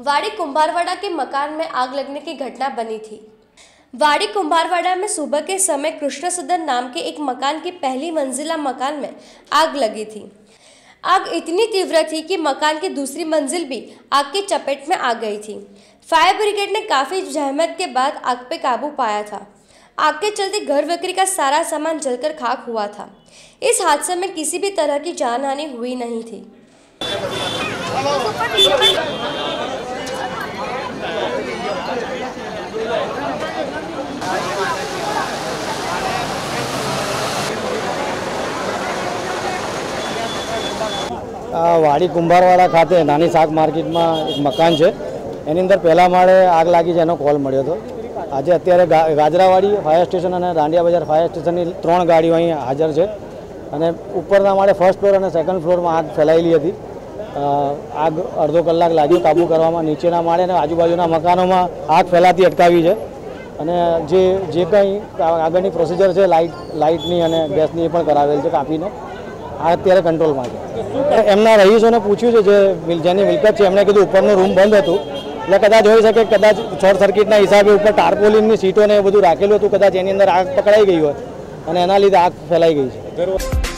वाड़ी कुंभारवाड़ा के मकान में आग लगने की घटना बनी थी। वाड़ी कुंभारवाड़ा में सुबह के समय कृष्ण सदन नाम के एक मकान की पहली मंजिला मकान में आग लगी थी। आग इतनी तीव्र थी कि मकान की दूसरी मंजिल भी आग की चपेट में आ गई थी। फायर ब्रिगेड ने काफ़ी जहमत के बाद आग पे काबू पाया था। आग के चलते घर बिक्री का सारा सामान जलकर खाक हुआ था। इस हादसे में किसी भी तरह की जानहानि हुई नहीं थी। વાડી કુંભારવાડા ખાતે નાની શાક માર્કેટમાં એક મકાન છે એની અંદર પહેલા માળે આગ લાગી છે એનો કોલ મળ્યો હતો આજે અત્યારે ગા- ગાજરાવાડી ફાયર સ્ટેશન અને દાંડિયા બજાર ફાયર સ્ટેશનની ત્રણ ગાડીઓ અહીં હાજર છે અને ઉપરના માળે ફર્સ્ટ ફ્લોર અને સેકન્ડ ફ્લોરમાં આગ ફેલાયેલી હતી અ, આગ અડધો કલાક લાગ્યો કાબૂ કરવામાં નીચેના માળે અને આજુબાજુના મકાનોમાં આગ ફેલાતી અટકાવી છે અને જે જે કંઈ આગળની પ્રોસિજર છે લાઇટ લાઇટની અને ગેસની એ પણ કરાવેલ છે કાપીને આ અત્યારે કંટ્રોલમાં છે. એમના રહીશોને પૂછ્યું છે જે જેની મિલકત છે, એમણે કીધું ઉપરનું રૂમ બંધ હતું. એટલે કદાચ હોઈ શકે કદાચ શોર્ટ સર્કિટના હિસાબે ઉપર ટાર્પોલિનની સીટોને એ બધું રાખેલું હતું, કદાચ એની અંદર આગ પકડાઈ ગઈ હોય. અને એના લીધે આગ ફેલાઈ ગઈ છે.